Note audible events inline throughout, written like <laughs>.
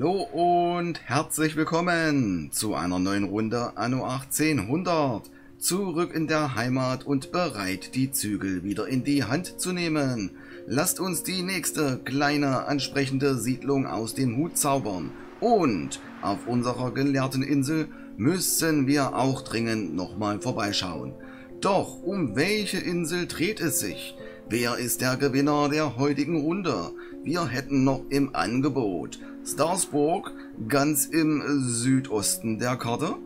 Hallo und herzlich willkommen zu einer neuen Runde Anno 1800. Zurück in der Heimat und bereit, die Zügel wieder in die Hand zu nehmen. Lasst uns die nächste kleine ansprechende Siedlung aus dem Hut zaubern. Und auf unserer gelehrten Insel müssen wir auch dringend nochmal vorbeischauen. Doch um welche Insel dreht es sich? Wer ist der Gewinner der heutigen Runde? Wir hätten noch im Angebot Starsburg ganz im Südosten der Karte.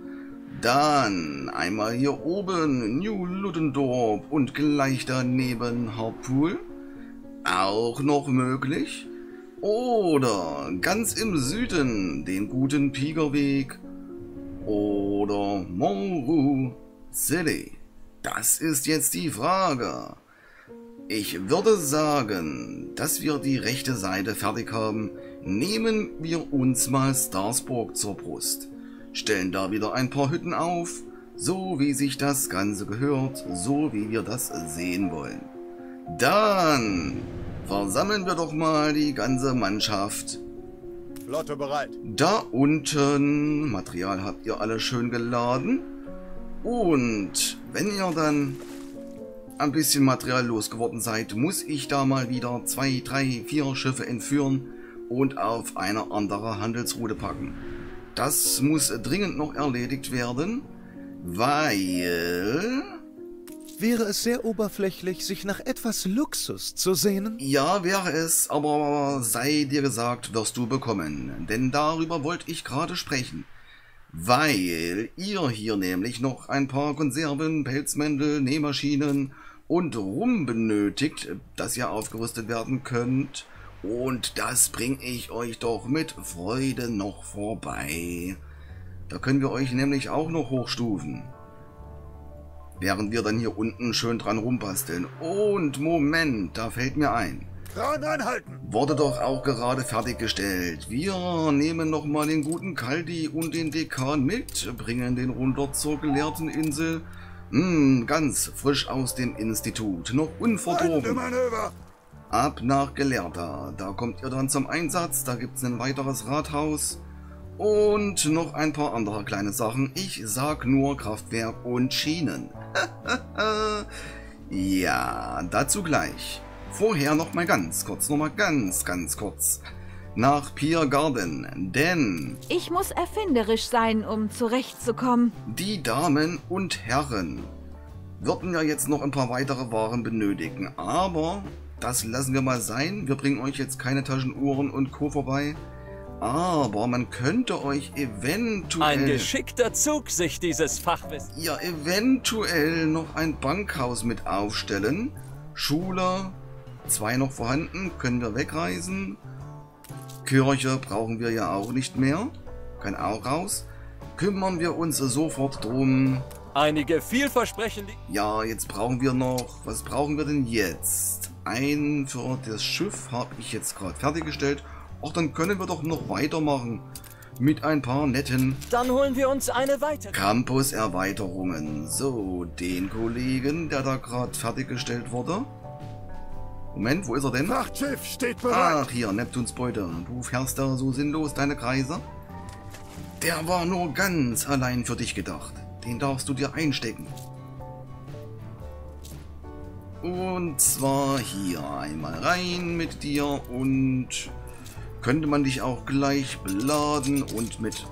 Dann einmal hier oben New Luddendorp und gleich daneben Harpool. Auch noch möglich. Oder ganz im Süden den guten Pigerweg. Oder Monroe City. Das ist jetzt die Frage. Ich würde sagen, dass wir die rechte Seite fertig haben, nehmen wir uns mal Starsburg zur Brust. Stellen da wieder ein paar Hütten auf, so wie sich das Ganze gehört, so wie wir das sehen wollen. Dann versammeln wir doch mal die ganze Mannschaft. Flotte bereit. Da unten, Material habt ihr alle schön geladen. Und wenn ihr dann ein bisschen Material losgeworden seid, muss ich da mal wieder zwei, drei, vier Schiffe entführen und auf eine andere Handelsroute packen. Das muss dringend noch erledigt werden, weil... Wäre es sehr oberflächlich, sich nach etwas Luxus zu sehnen? Ja, wäre es, aber sei dir gesagt, wirst du bekommen, denn darüber wollte ich gerade sprechen. Weil ihr hier nämlich noch ein paar Konserven, Pelzmäntel, Nähmaschinen und Rum benötigt, dass ihr aufgerüstet werden könnt. Und das bringe ich euch doch mit Freude noch vorbei. Da können wir euch nämlich auch noch hochstufen. Während wir dann hier unten schön dran rumbasteln. Und Moment, da fällt mir ein. Kran anhalten. Wurde doch auch gerade fertiggestellt. Wir nehmen nochmal den guten Kaldi und den Dekan mit, bringen den runter zur gelehrten Insel hm, ganz frisch aus dem Institut, noch unverdorben. Ab nach Gelehrter, da kommt ihr dann zum Einsatz, da gibt es ein weiteres Rathaus und noch ein paar andere kleine Sachen. Ich sag nur Kraftwerk und Schienen. <laughs> ja, dazu gleich. Vorher noch mal ganz kurz, noch mal ganz, ganz kurz nach Pier Garden, denn... Ich muss erfinderisch sein, um zurechtzukommen. Die Damen und Herren würden ja jetzt noch ein paar weitere Waren benötigen, aber das lassen wir mal sein. Wir bringen euch jetzt keine Taschenuhren und Co. vorbei. Aber man könnte euch eventuell... Ein geschickter Zug, sich dieses Fachwissen... Ja, eventuell noch ein Bankhaus mit aufstellen. Schule, zwei noch vorhanden, können wir wegreisen. Kirche brauchen wir ja auch nicht mehr. Kann auch raus. Kümmern wir uns sofort drum. Einige vielversprechende... Ja, jetzt brauchen wir noch... Was brauchen wir denn jetzt? Ein für das Schiff habe ich jetzt gerade fertiggestellt. Ach, dann können wir doch noch weitermachen. Mit ein paar netten... Dann holen wir uns eine weitere. Campus-Erweiterungen. So, den Kollegen, der da gerade fertiggestellt wurde. Moment, wo ist er denn? Frachtschiff steht bereit. Ach, hier, Neptuns Beute. Du fährst da so sinnlos deine Kreise. Der war nur ganz allein für dich gedacht. Den darfst du dir einstecken. Und zwar hier einmal rein mit dir und könnte man dich auch gleich beladen und mit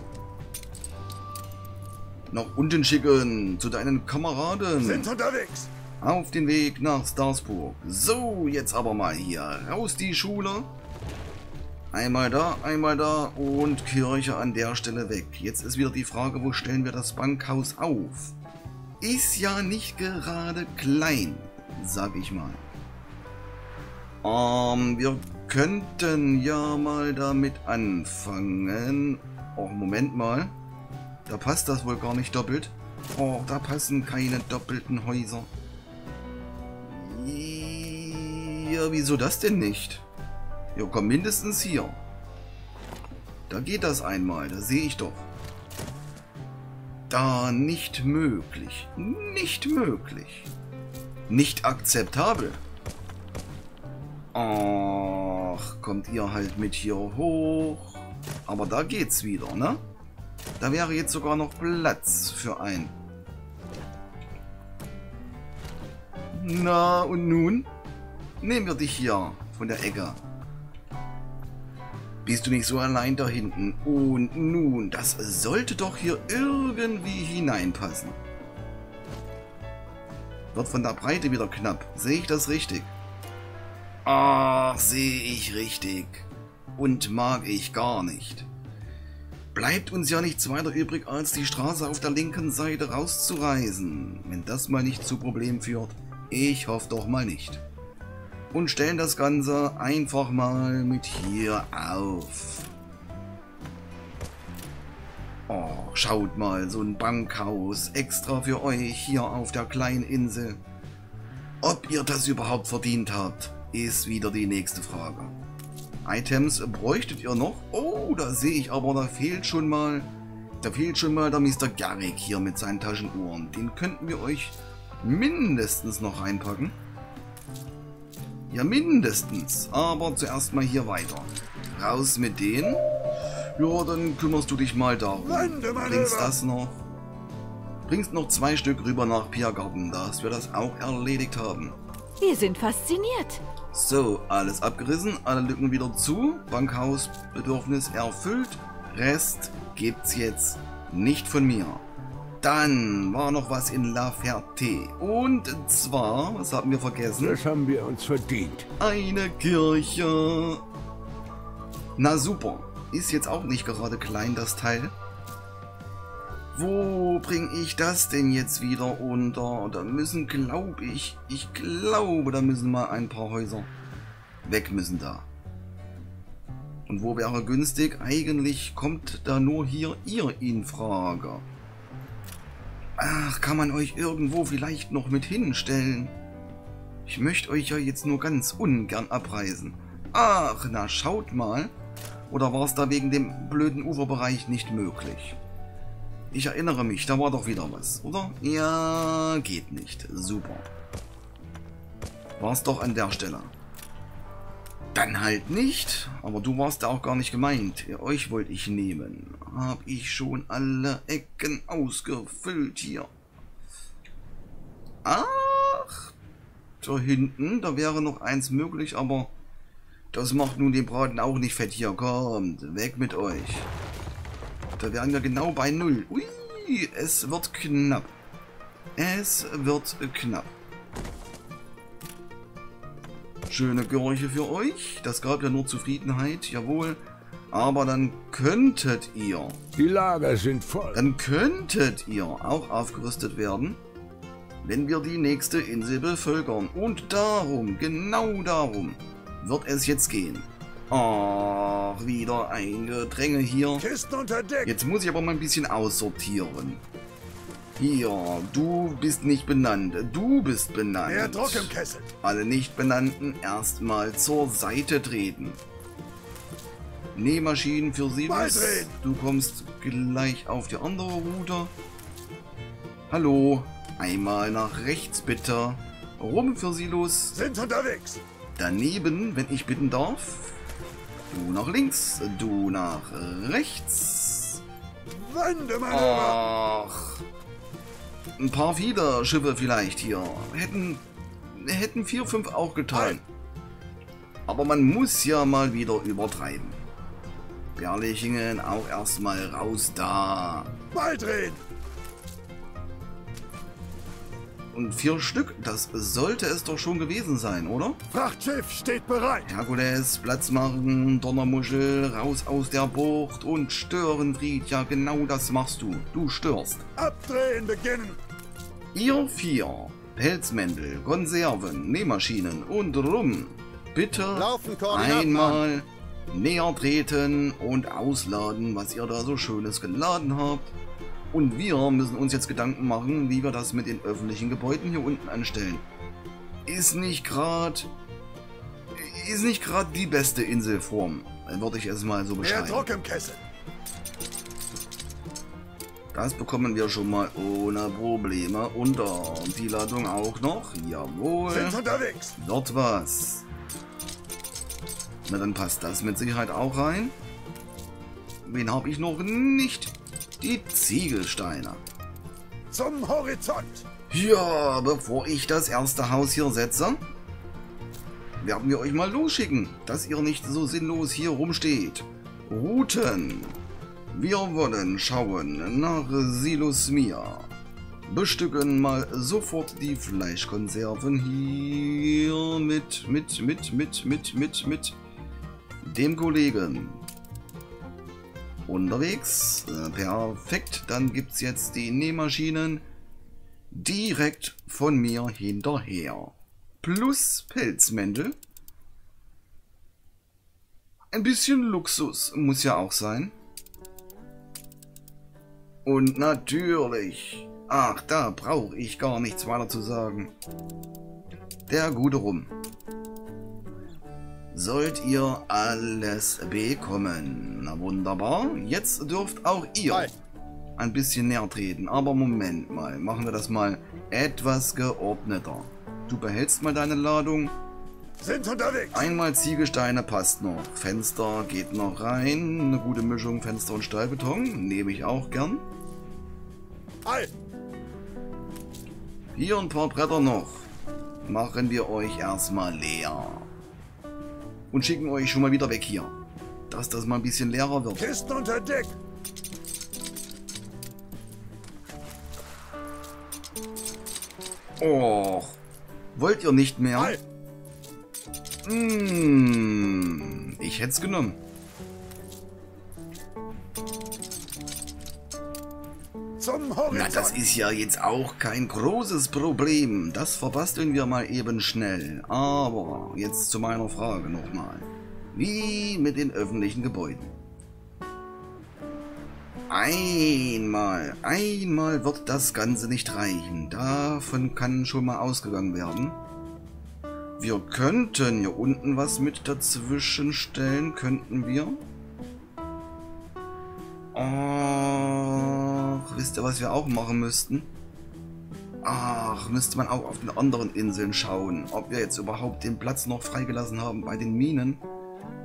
nach unten schicken zu deinen Kameraden. Sind unterwegs. Auf den Weg nach Starsburg. So, jetzt aber mal hier raus die Schule. Einmal da, einmal da und Kirche an der Stelle weg. Jetzt ist wieder die Frage, wo stellen wir das Bankhaus auf? Ist ja nicht gerade klein, sag ich mal. Ähm, wir könnten ja mal damit anfangen. Oh, Moment mal. Da passt das wohl gar nicht doppelt. Oh, da passen keine doppelten Häuser. Ja, wieso das denn nicht? Ja, komm, mindestens hier. Da geht das einmal, da sehe ich doch. Da nicht möglich. Nicht möglich. Nicht akzeptabel. Ach, kommt ihr halt mit hier hoch. Aber da geht's wieder, ne? Da wäre jetzt sogar noch Platz für ein. Na, und nun? Nehmen wir dich hier von der Ecke. Bist du nicht so allein da hinten? Und nun, das sollte doch hier irgendwie hineinpassen. Wird von der Breite wieder knapp. Sehe ich das richtig? Ach, sehe ich richtig. Und mag ich gar nicht. Bleibt uns ja nichts weiter übrig, als die Straße auf der linken Seite rauszureisen. Wenn das mal nicht zu Problem führt. Ich hoffe doch mal nicht. Und stellen das Ganze einfach mal mit hier auf. Oh, schaut mal, so ein Bankhaus extra für euch hier auf der kleinen Insel. Ob ihr das überhaupt verdient habt, ist wieder die nächste Frage. Items bräuchtet ihr noch? Oh, da sehe ich aber, da fehlt schon mal, da fehlt schon mal der Mr. Garrick hier mit seinen Taschenuhren. Den könnten wir euch mindestens noch reinpacken. Ja, mindestens. Aber zuerst mal hier weiter. Raus mit denen. Ja, dann kümmerst du dich mal darum. Bringst das noch. Bringst noch zwei Stück rüber nach Piergarten, dass wir das auch erledigt haben. Wir sind fasziniert. So, alles abgerissen, alle Lücken wieder zu. Bankhausbedürfnis erfüllt. Rest gibt's jetzt nicht von mir. Dann war noch was in La Ferté. Und zwar, was haben wir vergessen? Das haben wir uns verdient. Eine Kirche. Na super. Ist jetzt auch nicht gerade klein, das Teil. Wo bringe ich das denn jetzt wieder unter? Da müssen, glaube ich, ich glaube, da müssen mal ein paar Häuser weg müssen da. Und wo wäre günstig? Eigentlich kommt da nur hier ihr in Frage. Ach, kann man euch irgendwo vielleicht noch mit hinstellen? Ich möchte euch ja jetzt nur ganz ungern abreisen. Ach, na schaut mal. Oder war es da wegen dem blöden Uferbereich nicht möglich? Ich erinnere mich, da war doch wieder was, oder? Ja, geht nicht. Super. War es doch an der Stelle. Dann halt nicht. Aber du warst da auch gar nicht gemeint. Euch wollte ich nehmen. Hab ich schon alle Ecken ausgefüllt hier. Ach, da hinten, da wäre noch eins möglich, aber das macht nun den Braten auch nicht fett hier. Kommt, weg mit euch. Da wären wir genau bei Null. Ui, es wird knapp. Es wird knapp. Schöne Gerüche für euch. Das gab ja nur Zufriedenheit, jawohl. Aber dann könntet ihr, Die Lager sind voll. dann könntet ihr auch aufgerüstet werden, wenn wir die nächste Insel bevölkern. Und darum, genau darum, wird es jetzt gehen. Ach, wieder ein Gedränge hier. Kisten unter Deck. Jetzt muss ich aber mal ein bisschen aussortieren. Hier, du bist nicht benannt. Du bist benannt. Mehr Druck im Kessel. Alle nicht-Benannten erstmal zur Seite treten. Nähmaschinen für Silas. Du kommst gleich auf die andere Route. Hallo. Einmal nach rechts bitte. Rum für Silos. Sind unterwegs. Daneben, wenn ich bitten darf. Du nach links. Du nach rechts. Wandemanöver. Ach. Ein paar viele Schiffe vielleicht hier. Hätten, hätten vier, fünf auch getan. Aber man muss ja mal wieder übertreiben. Berlichingen auch erstmal raus da. Beidrehen. Und vier Stück, das sollte es doch schon gewesen sein, oder? Frachtschiff steht bereit. Herkules, Platz machen, Donnermuschel, raus aus der Bucht und Störenfried. Ja, genau das machst du. Du störst. Abdrehen beginnen. Ihr vier, Pelzmäntel, Konserven, Nähmaschinen und rum, bitte Laufen, einmal näher treten und ausladen, was ihr da so Schönes geladen habt. Und wir müssen uns jetzt Gedanken machen, wie wir das mit den öffentlichen Gebäuden hier unten anstellen. Ist nicht gerade ist nicht gerade die beste Inselform, würde ich es mal so Mehr beschreiben. Druck im Kessel. Das bekommen wir schon mal ohne Probleme unter. Die Ladung auch noch. Jawohl. Sind unterwegs. Dort was. Na, dann passt das mit Sicherheit auch rein. wen habe ich noch nicht? Die Ziegelsteine. Zum Horizont. Ja, bevor ich das erste Haus hier setze, werden wir euch mal losschicken, dass ihr nicht so sinnlos hier rumsteht. Routen. Wir wollen schauen nach Silosmia. Bestücken mal sofort die Fleischkonserven hier mit, mit, mit, mit, mit, mit, mit dem Kollegen. Unterwegs. Äh, perfekt. Dann gibt es jetzt die Nähmaschinen direkt von mir hinterher. Plus Pelzmäntel. Ein bisschen Luxus muss ja auch sein. Und natürlich, ach, da brauche ich gar nichts weiter zu sagen. Der gute Rum. Sollt ihr alles bekommen. Na wunderbar. Jetzt dürft auch ihr Hi. ein bisschen näher treten. Aber Moment mal, machen wir das mal etwas geordneter. Du behältst mal deine Ladung. Sind unterwegs. Einmal Ziegelsteine passt noch. Fenster geht noch rein. Eine gute Mischung Fenster und Stahlbeton. Nehme ich auch gern. Ei. Hier ein paar Bretter noch. Machen wir euch erstmal leer. Und schicken euch schon mal wieder weg hier. Dass das mal ein bisschen leerer wird. Kisten unter Deck. Och. Wollt ihr nicht mehr? Mmh, ich hätte es genommen. Zum Horizont. Na, das ist ja jetzt auch kein großes Problem. Das verbasteln wir mal eben schnell. Aber jetzt zu meiner Frage nochmal. Wie mit den öffentlichen Gebäuden? Einmal, einmal wird das Ganze nicht reichen. Davon kann schon mal ausgegangen werden. Wir könnten hier unten was mit dazwischen stellen, könnten wir. Ach, wisst ihr, was wir auch machen müssten? Ach, müsste man auch auf den anderen Inseln schauen, ob wir jetzt überhaupt den Platz noch freigelassen haben bei den Minen,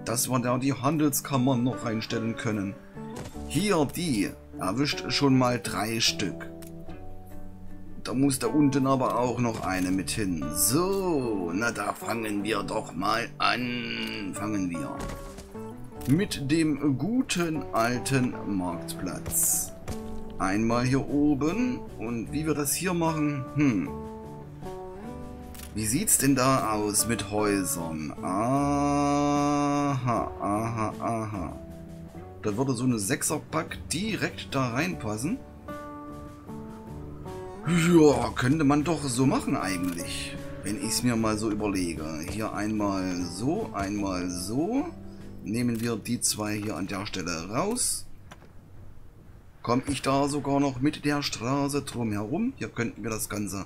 dass wir da die Handelskammern noch reinstellen können. Hier die erwischt schon mal drei Stück. Da muss da unten aber auch noch eine mit hin. So, na da fangen wir doch mal an. Fangen wir mit dem guten alten Marktplatz. Einmal hier oben und wie wir das hier machen, hm. Wie sieht's denn da aus mit Häusern? Aha, aha, aha. Da würde so eine Sechserpack direkt da reinpassen. Ja, könnte man doch so machen eigentlich. Wenn ich es mir mal so überlege. Hier einmal so, einmal so. Nehmen wir die zwei hier an der Stelle raus. Komme ich da sogar noch mit der Straße drum herum? Hier könnten wir das Ganze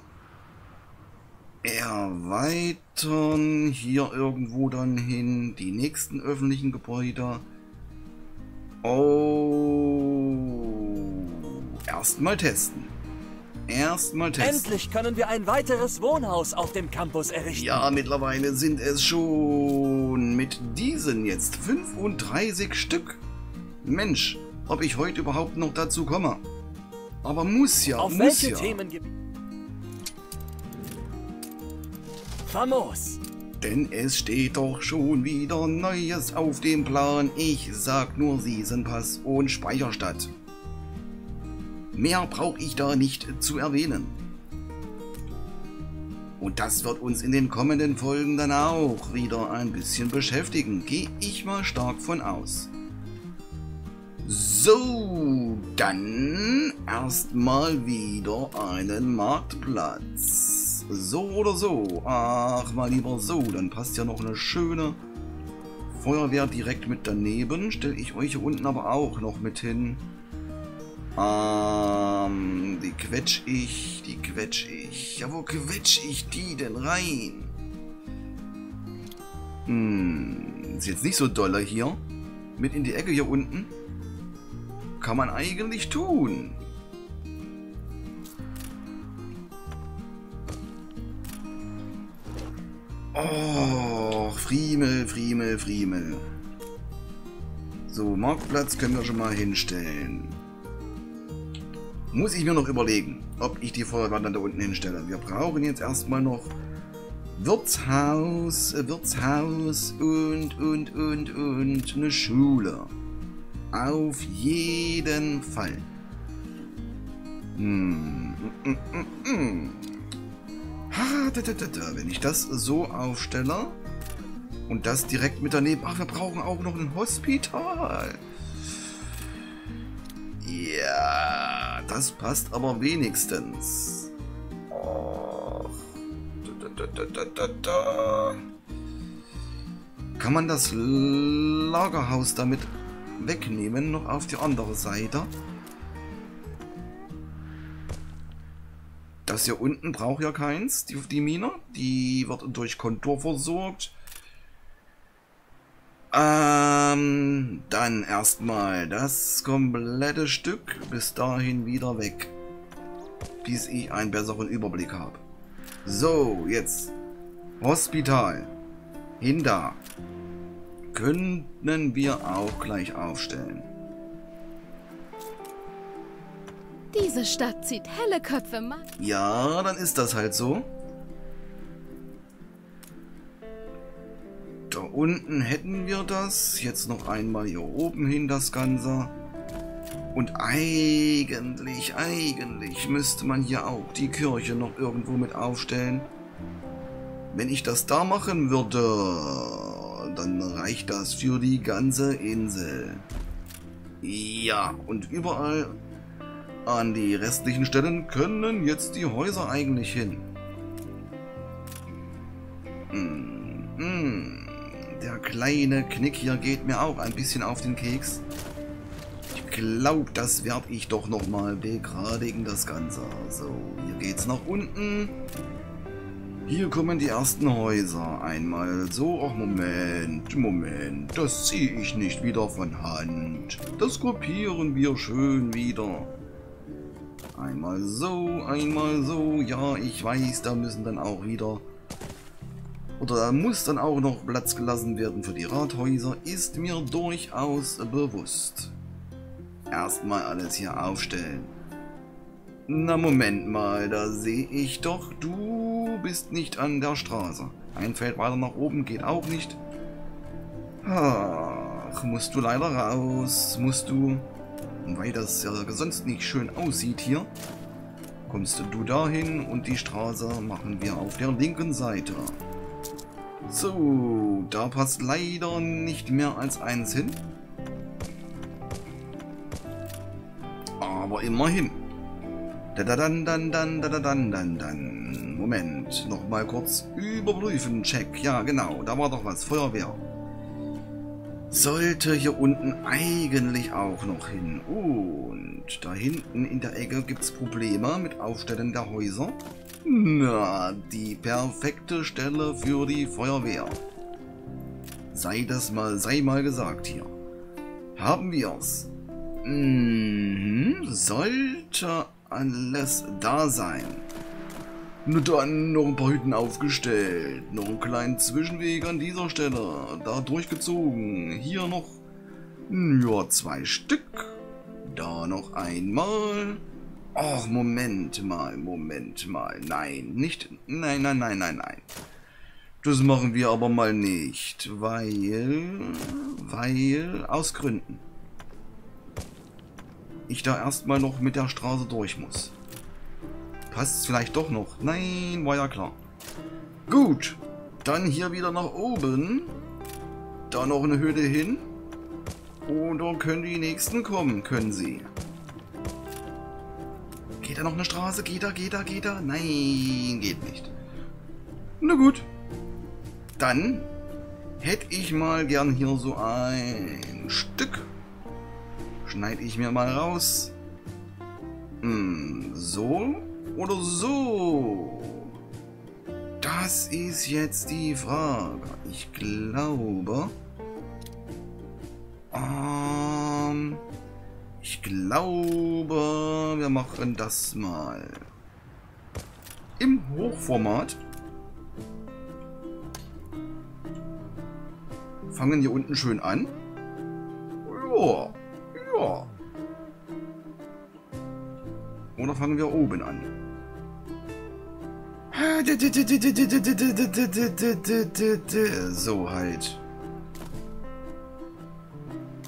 erweitern. Hier irgendwo dann hin. Die nächsten öffentlichen Gebäude. Oh. Erstmal testen. Erstmal testen. Endlich können wir ein weiteres Wohnhaus auf dem Campus errichten. Ja, mittlerweile sind es schon mit diesen jetzt 35 Stück. Mensch, ob ich heute überhaupt noch dazu komme. Aber muss ja, Auf muss welche ja. Themengebiete? Famos. Denn es steht doch schon wieder Neues auf dem Plan. Ich sag nur Season Pass und Speicherstadt. Mehr brauche ich da nicht zu erwähnen. Und das wird uns in den kommenden Folgen dann auch wieder ein bisschen beschäftigen. Gehe ich mal stark von aus. So, dann erstmal wieder einen Marktplatz. So oder so. Ach, mal lieber so. Dann passt ja noch eine schöne Feuerwehr direkt mit daneben. Stelle ich euch hier unten aber auch noch mit hin. Ähm, die quetsch ich, die quetsch ich. Ja, wo quetsch ich die denn rein? Hm, ist jetzt nicht so dolle hier. Mit in die Ecke hier unten. Kann man eigentlich tun. Oh, Friemel, Friemel, Friemel. So, Marktplatz können wir schon mal hinstellen. Muss ich mir noch überlegen, ob ich die Feuerwehr dann da unten hinstelle. Wir brauchen jetzt erstmal noch Wirtshaus, Wirtshaus und, und, und, und eine Schule. Auf jeden Fall. Hm. Mm, mm, mm. Ha, da, da, da. Wenn ich das so aufstelle und das direkt mit daneben... Ach, wir brauchen auch noch ein Hospital. Ja, das passt aber wenigstens. Da. Kann man das Lagerhaus damit wegnehmen, noch auf die andere Seite? Das hier unten braucht ja keins, die, die Mine. Die wird durch Kontur versorgt. Ähm, dann erstmal das komplette Stück bis dahin wieder weg. Bis ich einen besseren Überblick habe. So, jetzt Hospital. Hin Könnten wir auch gleich aufstellen. Diese Stadt zieht helle Köpfe, Mann. Ja, dann ist das halt so. Da unten hätten wir das. Jetzt noch einmal hier oben hin das Ganze. Und eigentlich, eigentlich müsste man hier auch die Kirche noch irgendwo mit aufstellen. Wenn ich das da machen würde, dann reicht das für die ganze Insel. Ja, und überall an die restlichen Stellen können jetzt die Häuser eigentlich hin. Hm, hm. Der kleine Knick hier geht mir auch ein bisschen auf den Keks. Ich glaube, das werde ich doch nochmal begradigen, das Ganze. So, hier geht's nach unten. Hier kommen die ersten Häuser. Einmal so. Ach, Moment, Moment. Das ziehe ich nicht wieder von Hand. Das kopieren wir schön wieder. Einmal so, einmal so. Ja, ich weiß, da müssen dann auch wieder... Oder da muss dann auch noch Platz gelassen werden für die Rathäuser. Ist mir durchaus bewusst. Erstmal alles hier aufstellen. Na, Moment mal, da sehe ich doch, du bist nicht an der Straße. Ein Feld weiter nach oben geht auch nicht. Ach, musst du leider raus, musst du. Weil das ja sonst nicht schön aussieht hier, kommst du dahin und die Straße machen wir auf der linken Seite. So, da passt leider nicht mehr als eins hin. Aber immerhin. Da da dann dann dann da da dann dann dann. Moment, nochmal kurz überprüfen. Check. Ja, genau, da war doch was. Feuerwehr. Sollte hier unten eigentlich auch noch hin. Und da hinten in der Ecke gibt es Probleme mit Aufstellen der Häuser. Na, die perfekte Stelle für die Feuerwehr. Sei das mal, sei mal gesagt hier. Haben wir's. Mhm, sollte alles da sein. Nur dann noch ein paar Hütten aufgestellt. Noch einen kleinen Zwischenweg an dieser Stelle. Da durchgezogen. Hier noch ja, zwei Stück. Da noch einmal. Ach, Moment mal, Moment mal. Nein, nicht. Nein, nein, nein, nein, nein. Das machen wir aber mal nicht. Weil. Weil. Aus Gründen. Ich da erstmal noch mit der Straße durch muss. Passt es vielleicht doch noch? Nein, war ja klar. Gut. Dann hier wieder nach oben. Da noch eine Höhle hin. Und dann können die nächsten kommen, können sie. Geht da noch eine Straße? Geht da, geht da, geht da? Nein, geht nicht. Na gut. Dann hätte ich mal gern hier so ein Stück. Schneide ich mir mal raus. Hm, so oder so? Das ist jetzt die Frage. Ich glaube... Ähm, ich glaube, wir machen das mal im Hochformat. Fangen hier unten schön an. Ja. Oder fangen wir oben an? So halt.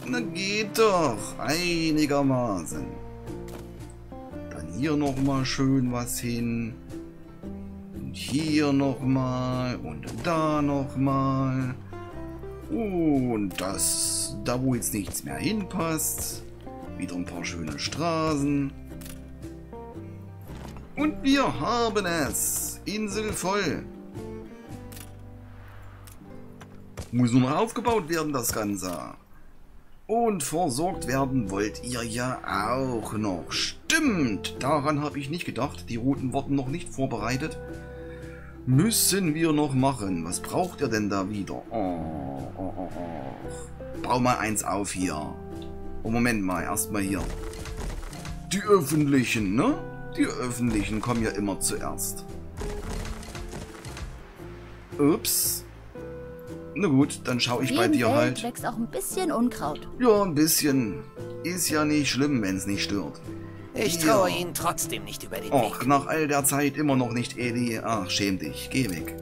Na geht doch. Einigermaßen. Dann hier nochmal schön was hin. Und hier nochmal. Und da nochmal. Und das, da wo jetzt nichts mehr hinpasst. Wieder ein paar schöne Straßen. Und wir haben es. Insel voll. Muss nur noch aufgebaut werden, das Ganze. Und versorgt werden wollt ihr ja auch noch. Stimmt, daran habe ich nicht gedacht. Die Routen wurden noch nicht vorbereitet. Müssen wir noch machen. Was braucht ihr denn da wieder? Oh, oh, oh, oh. Bau mal eins auf hier. Oh, Moment mal, erstmal hier. Die öffentlichen, ne? Die öffentlichen kommen ja immer zuerst. Ups. Na gut, dann schaue ich bei dir Welt halt. wächst auch ein bisschen Unkraut. Ja, ein bisschen. Ist ja nicht schlimm, wenn es nicht stört. Ich traue Ihnen trotzdem nicht über den Och, Weg. nach all der Zeit immer noch nicht, Edi. Ach, schäm dich. Geh weg.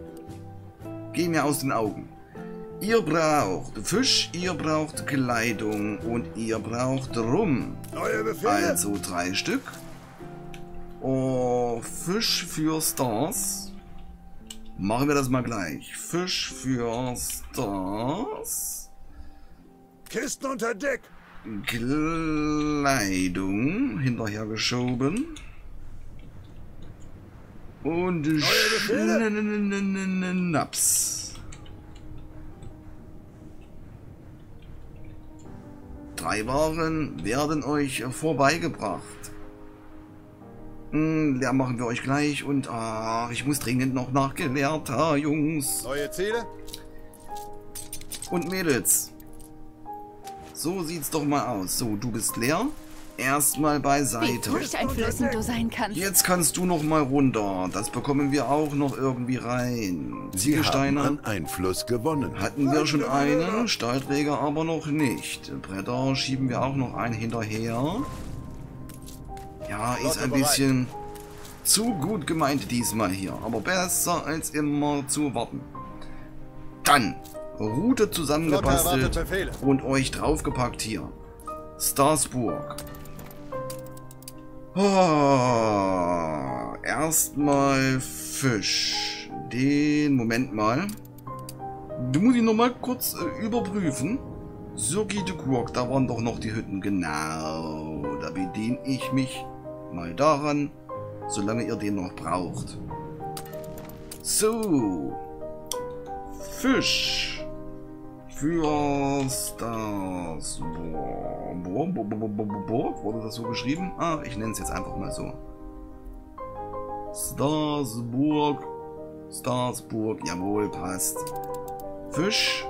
Geh mir aus den Augen. Ihr braucht Fisch, ihr braucht Kleidung und ihr braucht Rum. Neue Befehle? Also drei Stück. Oh, Fisch für Stars. Machen wir das mal gleich. Fisch für Stars. Kisten unter Deck. Kleidung hinterhergeschoben. Und Befehle? Schnaps. Drei Waren werden euch vorbeigebracht. Leer machen wir euch gleich und ah, ich muss dringend noch nach Gelehrter, Jungs Neue Ziele? und Mädels. So sieht's doch mal aus. So, du bist leer. Erstmal Wie beiseite. furchteinflößend du sein kannst. Jetzt kannst du noch mal runter. Das bekommen wir auch noch irgendwie rein. Sie haben Ziegelsteine an Einfluss gewonnen. hatten wir schon einen, Stahlträger aber noch nicht. Bretter schieben wir auch noch einen hinterher. Ja, ist ein bisschen zu gut gemeint diesmal hier, aber besser als immer zu warten. Dann Route zusammengebastelt und euch draufgepackt hier. Starsburg. Oh, erstmal Fisch. Den, Moment mal. Du musst ihn noch mal kurz äh, überprüfen. Sirki de Kurk, da waren doch noch die Hütten. Genau, da bediene ich mich mal daran, solange ihr den noch braucht. So. Fisch. Für Burg, wurde das so geschrieben? Ah, ich nenne es jetzt einfach mal so. Starsburg. Starsburg, jawohl, passt. Fisch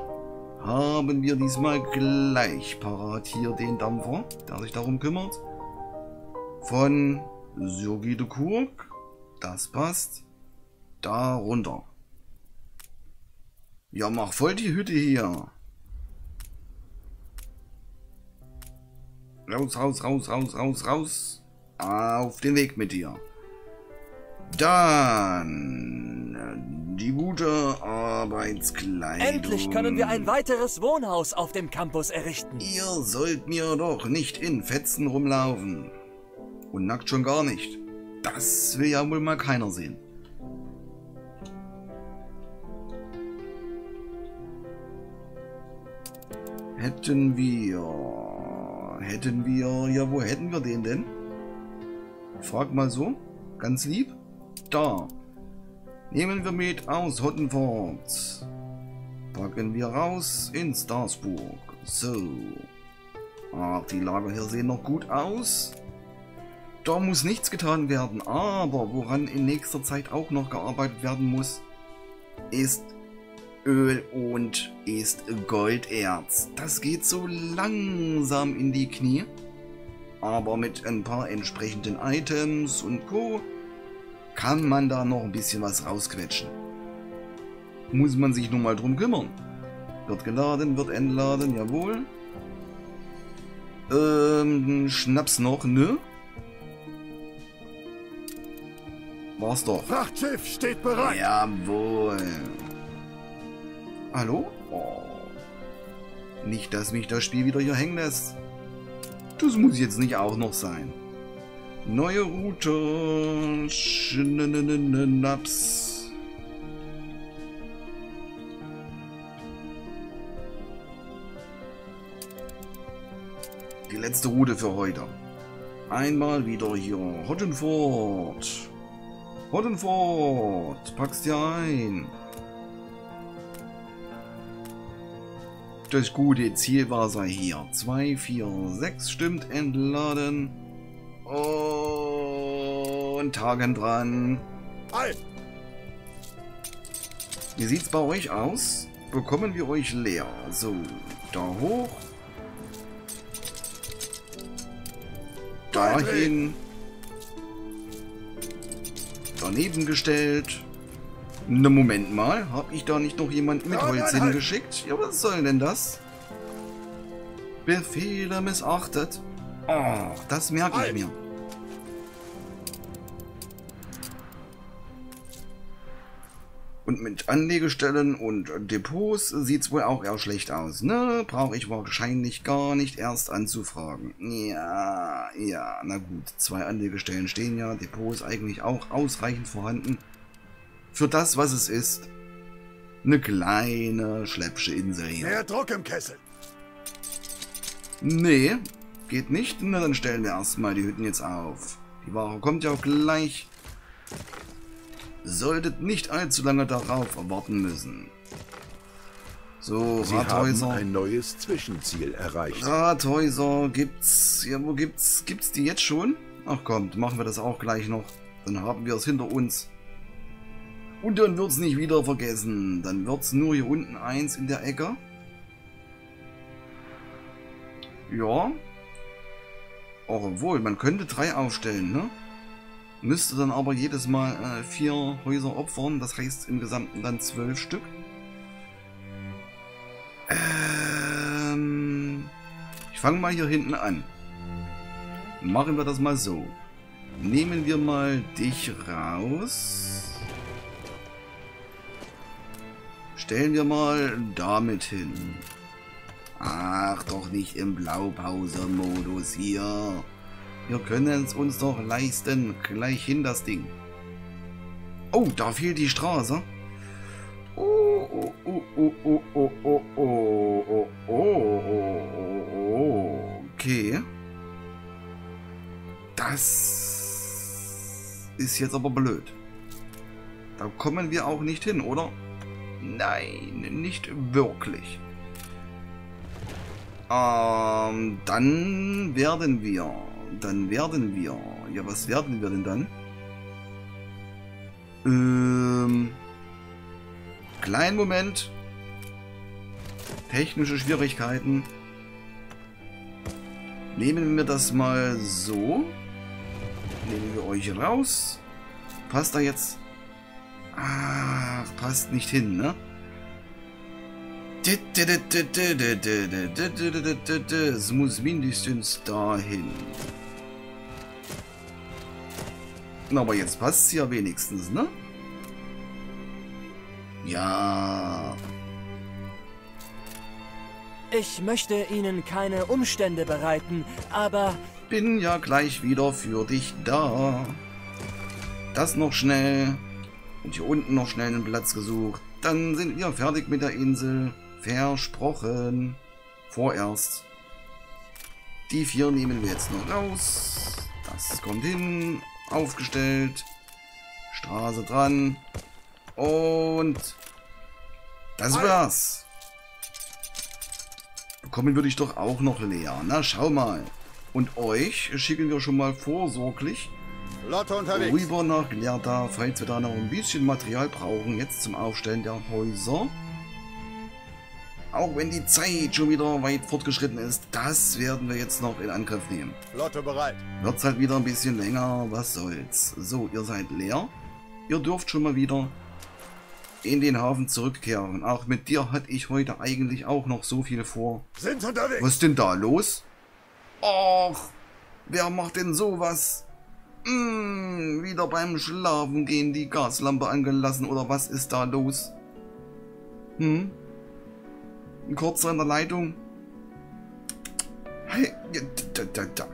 haben wir diesmal gleich parat hier den Dampfer, der sich darum kümmert. Von Syrgi de Kurk. Das passt. Da runter. Ja, mach voll die Hütte hier. Raus, raus, raus, raus, raus, raus. Auf den Weg mit dir. Dann die gute Arbeitskleidung. Endlich können wir ein weiteres Wohnhaus auf dem Campus errichten. Ihr sollt mir doch nicht in Fetzen rumlaufen. Und nackt schon gar nicht. Das will ja wohl mal keiner sehen. Hätten wir... Hätten wir... Ja, wo hätten wir den denn? Frag mal so. Ganz lieb. Da. Nehmen wir mit aus Hottenfort. Packen wir raus in Starsburg. So. Ach, die Lager hier sehen noch gut aus. Da muss nichts getan werden, aber woran in nächster Zeit auch noch gearbeitet werden muss, ist Öl und ist Golderz. Das geht so langsam in die Knie, aber mit ein paar entsprechenden Items und Co. kann man da noch ein bisschen was rausquetschen. Muss man sich nun mal drum kümmern. Wird geladen, wird entladen, jawohl. Ähm, Schnaps noch, ne? War's doch. Frachtschiff steht bereit. Jawohl. Hallo? Oh. Nicht, dass mich das Spiel wieder hier hängen lässt. Das muss jetzt nicht auch noch sein. Neue Route. Schnaps. Die letzte Route für heute. Einmal wieder hier. Hottenford. Hottenford. Pack's dir ein. Das gute Zielwasser hier. 2, 4, 6 stimmt. Entladen. Und Tagen dran. Halt! Wie sieht's bei euch aus? Bekommen wir euch leer? So, da hoch. Dahin. Daneben gestellt. Na Moment mal, hab ich da nicht noch jemand mit Holz nein, halt. hingeschickt? Ja, was soll denn das? Befehle missachtet. Oh, das merke ich Halt. mir. Und mit Anlegestellen und Depots sieht's wohl auch eher schlecht aus, ne? Brauche ich wahrscheinlich gar nicht erst anzufragen. Ja, ja, na gut. Zwei Anlegestellen stehen ja, Depots eigentlich auch ausreichend vorhanden. Für das, was es ist. Eine kleine, schläppsche Insel hier. Mehr Druck im Kessel. Nee, geht nicht. Na, dann stellen wir erstmal die Hütten jetzt auf. Die Ware kommt ja auch gleich. Solltet nicht allzu lange darauf warten müssen. So, Sie haben Rathäuser. ein neues Zwischenziel erreicht. Rathäuser gibt's. Ja, wo gibt's? Gibt's die jetzt schon? Ach kommt, machen wir das auch gleich noch. Dann haben wir es hinter uns. Und dann wird's nicht wieder vergessen. Dann wird's nur hier unten eins in der Ecke. Ja. Obwohl, man könnte drei aufstellen, ne? Müsste dann aber jedes Mal äh, vier Häuser opfern. Das heißt im Gesamten dann zwölf Stück. Ähm, ich fange mal hier hinten an. Machen wir das mal so. Nehmen wir mal dich raus. Stellen wir mal damit hin. Ach, doch nicht im Blaupause-Modus hier. Wir können es uns doch leisten. Gleich hin das Ding. Oh, da fehlt die Straße. Oh, oh, oh, oh, oh, oh, oh, oh, oh, oh, oh, oh, okay. Das ist jetzt aber blöd. Da kommen wir auch nicht hin, oder? Nein, nicht wirklich. Ähm, dann werden wir, dann werden wir, ja, was werden wir denn dann? Ähm, kleinen Moment. Technische Schwierigkeiten. Nehmen wir das mal so. Nehmen wir euch raus. Passt da jetzt? Ah, passt nicht hin, ne? Es muss mindestens dahin. Aber jetzt passt es ja wenigstens, ne? Ja. Ich möchte Ihnen keine Umstände bereiten, aber Bin ja gleich wieder für dich da. Das noch schnell. Und hier unten noch schnell einen Platz gesucht. Dann sind wir fertig mit der Insel. Versprochen. Vorerst. Die vier nehmen wir jetzt noch raus. Das kommt hin. Aufgestellt. Straße dran. Und das war's. Bekommen würde ich doch auch noch leer. Na, schau mal. Und euch schicken wir schon mal vorsorglich rüber nach Glerda, falls wir da noch ein bisschen Material brauchen, jetzt zum Aufstellen der Häuser. Auch wenn die Zeit schon wieder weit fortgeschritten ist, das werden wir jetzt noch in Angriff nehmen. Lotte bereit. Wird's halt wieder ein bisschen länger, was soll's. So, ihr seid leer. Ihr dürft schon mal wieder in den Hafen zurückkehren. Auch mit dir hatte ich heute eigentlich auch noch so viel vor. Sind unterwegs. Was ist denn da los? Och, wer macht denn sowas? Hm, wieder beim Schlafen gehen die Gaslampe angelassen oder was ist da los? Hm? Ein kurzer in der Leitung. Hey, da, da, da.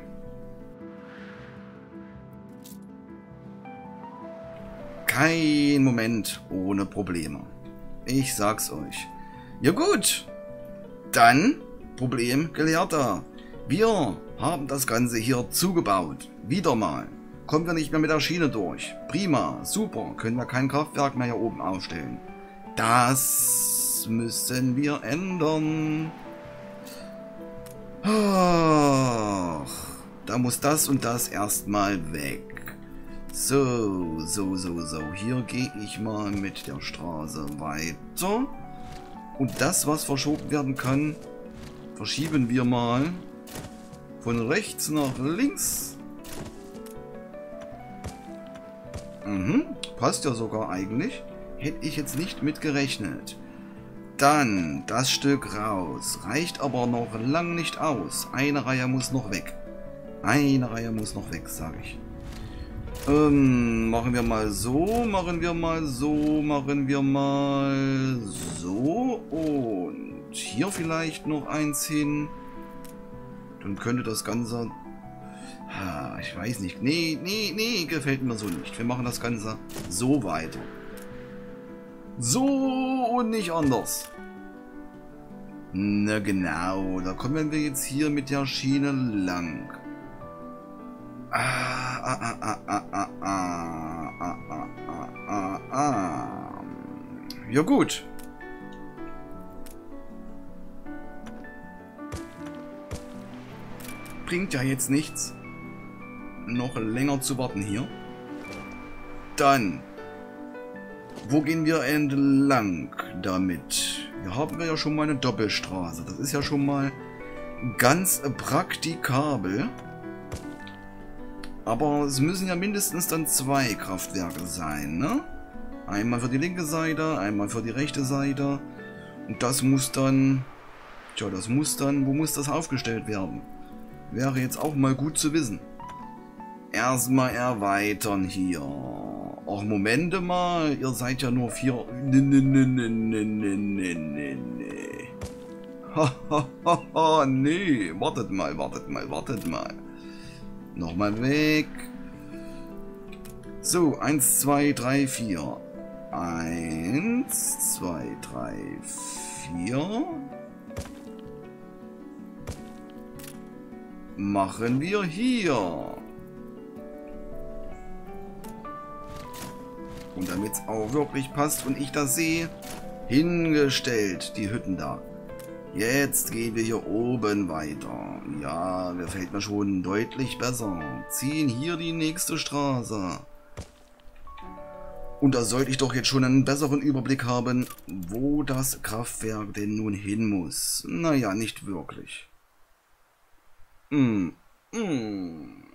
Kein Moment ohne Probleme. Ich sag's euch. Ja gut, dann Problem gelehrter. Wir haben das Ganze hier zugebaut. Wieder mal. Kommen wir nicht mehr mit der Schiene durch. Prima, super. Können wir kein Kraftwerk mehr hier oben aufstellen. Das müssen wir ändern. Ach, da muss das und das erstmal weg. So, so, so, so. Hier gehe ich mal mit der Straße weiter. Und das, was verschoben werden kann, verschieben wir mal von rechts nach links. Mhm, passt ja sogar eigentlich. Hätte ich jetzt nicht mit gerechnet. Dann das Stück raus. Reicht aber noch lang nicht aus. Eine Reihe muss noch weg. Eine Reihe muss noch weg, sage ich. Ähm, machen wir mal so, machen wir mal so, machen wir mal so. Und hier vielleicht noch eins hin. Dann könnte das Ganze... Ich weiß nicht. Nee, nee, nee, gefällt mir so nicht. Wir machen das Ganze so weiter. So und nicht anders. Na genau, da kommen wir jetzt hier mit der Schiene lang. Ah, ah, ah, ah, ah, ah, ah, ah, ah, ah, ah. Ja gut. Bringt ja jetzt nichts, noch länger zu warten hier. Dann, wo gehen wir entlang damit? Hier haben wir ja schon mal eine Doppelstraße. Das ist ja schon mal ganz praktikabel. Aber es müssen ja mindestens dann zwei Kraftwerke sein, ne? Einmal für die linke Seite, einmal für die rechte Seite. Und das muss dann... Tja, das muss dann... Wo muss das aufgestellt werden? Wäre jetzt auch mal gut zu wissen. Erstmal erweitern hier. Oh, Ach, Momente mal, ihr seid ja nur vier... Nee, nee, nee, nee, nee, nee, nee, nee. Hahaha, <laughs> nee. Wartet mal, wartet mal, wartet mal. Nochmal weg. So, 1, 2, 3, 4. 1, 2, 3, 4. Machen wir hier. Und damit es auch wirklich passt und ich das sehe, hingestellt, die Hütten da. Jetzt gehen wir hier oben weiter. Ja, gefällt mir schon deutlich besser. Ziehen hier die nächste Straße. Und da sollte ich doch jetzt schon einen besseren Überblick haben, wo das Kraftwerk denn nun hin muss. Naja, nicht wirklich. Hm. Hm.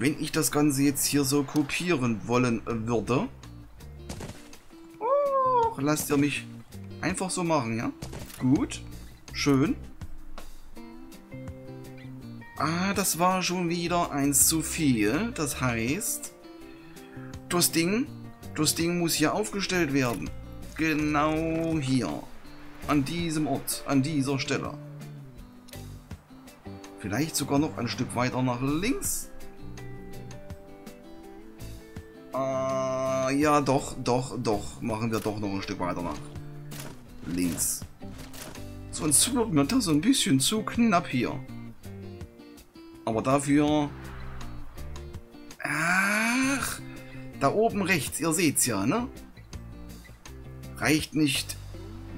Wenn ich das Ganze jetzt hier so kopieren wollen würde... Oh, lasst ihr mich Einfach so machen, ja? Gut. Schön. Ah, das war schon wieder eins zu viel. Das heißt, das Ding, das Ding muss hier aufgestellt werden. Genau hier. An diesem Ort, an dieser Stelle. Vielleicht sogar noch ein Stück weiter nach links. Ah, ja, doch, doch, doch. Machen wir doch noch ein Stück weiter nach links. Sonst wird mir das ein bisschen zu knapp hier. Aber dafür... Ach, da oben rechts, ihr seht's ja, ne? Reicht nicht.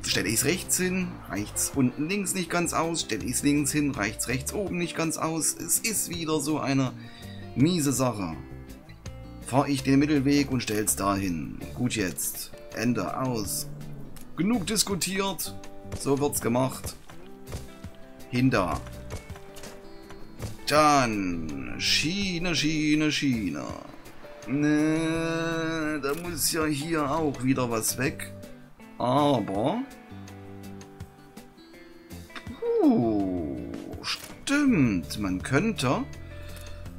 Stelle ich es rechts hin, reicht's unten links nicht ganz aus. Stelle ich es links hin, reicht's rechts oben nicht ganz aus. Es ist wieder so eine miese Sache. Fahre ich den Mittelweg und stell's dahin. Gut jetzt. Ende aus. Genug diskutiert. So wird's gemacht. Hinter. Dann Schiene, Schiene, Schiene. Ne, da muss ja hier auch wieder was weg. Aber... Uh, stimmt. Man könnte...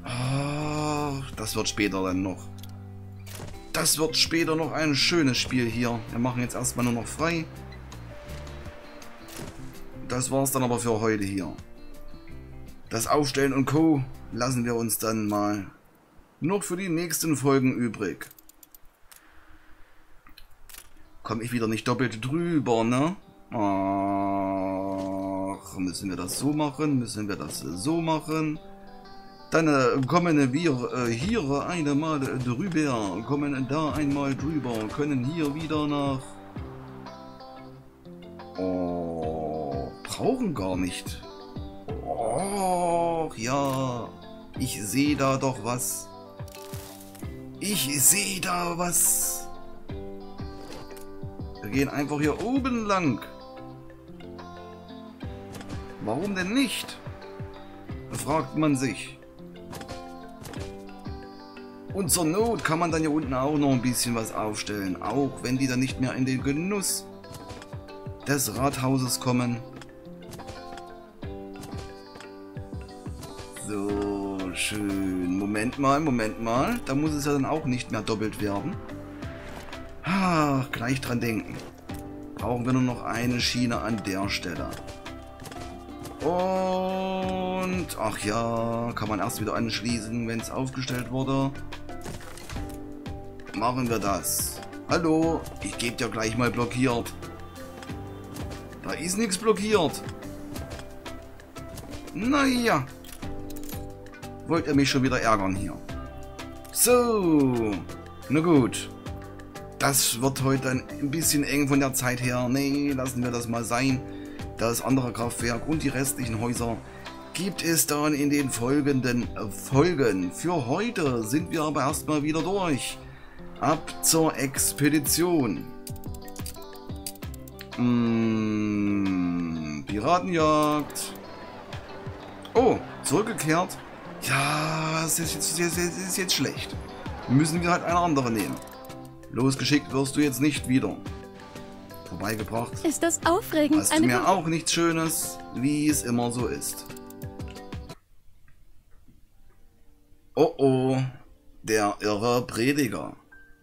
Ah, das wird später dann noch. Das wird später noch ein schönes Spiel hier. Wir machen jetzt erstmal nur noch frei. Das war's dann aber für heute hier. Das Aufstellen und Co. lassen wir uns dann mal noch für die nächsten Folgen übrig. Komme ich wieder nicht doppelt drüber, ne? Ach, müssen wir das so machen? Müssen wir das so machen? Dann äh, kommen wir äh, hier einmal drüber, kommen da einmal drüber, können hier wieder nach... Oh, brauchen gar nicht. Oh, ja, ich sehe da doch was. Ich sehe da was. Wir gehen einfach hier oben lang. Warum denn nicht? Fragt man sich. Und zur Not kann man dann hier unten auch noch ein bisschen was aufstellen. Auch wenn die dann nicht mehr in den Genuss des Rathauses kommen. So, schön. Moment mal, Moment mal. Da muss es ja dann auch nicht mehr doppelt werden. Ach, gleich dran denken. Brauchen wir nur noch eine Schiene an der Stelle. Und, ach ja, kann man erst wieder anschließen, wenn es aufgestellt wurde. Machen wir das. Hallo, ich gebe dir gleich mal blockiert. Da ist nichts blockiert. Naja. Wollt ihr mich schon wieder ärgern hier? So. Na gut. Das wird heute ein bisschen eng von der Zeit her. Nee, lassen wir das mal sein. Das andere Kraftwerk und die restlichen Häuser gibt es dann in den folgenden Folgen. Für heute sind wir aber erstmal wieder durch. Ab zur Expedition. Mmh, Piratenjagd. Oh, zurückgekehrt. Ja, das ist jetzt, das ist jetzt schlecht. Müssen wir halt eine andere nehmen. Losgeschickt wirst du jetzt nicht wieder. Vorbeigebracht. Ist das aufregend? Hast du mir auch nichts Schönes, wie es immer so ist. Oh oh, der irre Prediger.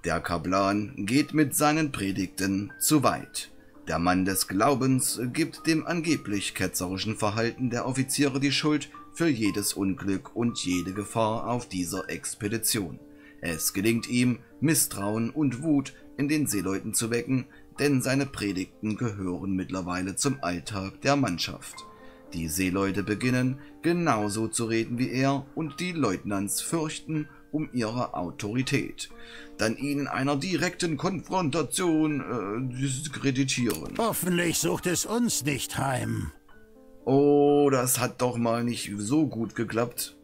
Der Kaplan geht mit seinen Predigten zu weit. Der Mann des Glaubens gibt dem angeblich ketzerischen Verhalten der Offiziere die Schuld für jedes Unglück und jede Gefahr auf dieser Expedition. Es gelingt ihm, Misstrauen und Wut in den Seeleuten zu wecken, denn seine Predigten gehören mittlerweile zum Alltag der Mannschaft. Die Seeleute beginnen genauso zu reden wie er und die Leutnants fürchten um ihre Autorität, dann ihn einer direkten Konfrontation äh, diskreditieren. Hoffentlich sucht es uns nicht heim. Oh, das hat doch mal nicht so gut geklappt.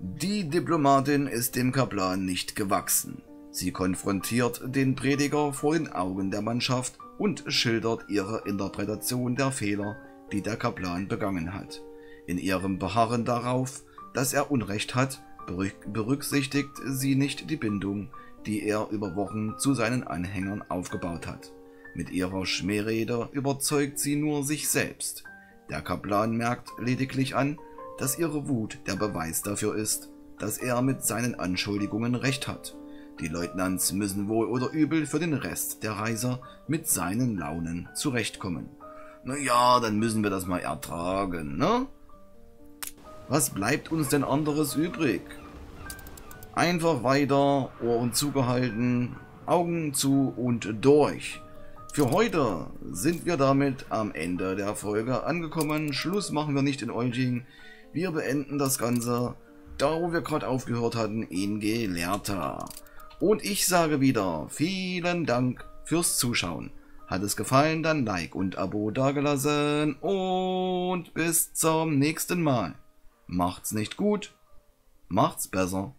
Die Diplomatin ist dem Kaplan nicht gewachsen. Sie konfrontiert den Prediger vor den Augen der Mannschaft und schildert ihre Interpretation der Fehler, die der Kaplan begangen hat. In ihrem Beharren darauf, dass er Unrecht hat, berücksichtigt sie nicht die Bindung, die er über Wochen zu seinen Anhängern aufgebaut hat. Mit ihrer Schmährede überzeugt sie nur sich selbst. Der Kaplan merkt lediglich an, dass ihre Wut der Beweis dafür ist, dass er mit seinen Anschuldigungen recht hat. Die Leutnants müssen wohl oder übel für den Rest der Reiser mit seinen Launen zurechtkommen. Na ja, dann müssen wir das mal ertragen, ne? Was bleibt uns denn anderes übrig? Einfach weiter, Ohren zugehalten, Augen zu und durch. Für heute sind wir damit am Ende der Folge angekommen. Schluss machen wir nicht in Euging. Wir beenden das Ganze, da wo wir gerade aufgehört hatten, in Gelehrter. Und ich sage wieder, vielen Dank fürs Zuschauen. Hat es gefallen, dann Like und Abo dagelassen und bis zum nächsten Mal. Macht's nicht gut, macht's besser.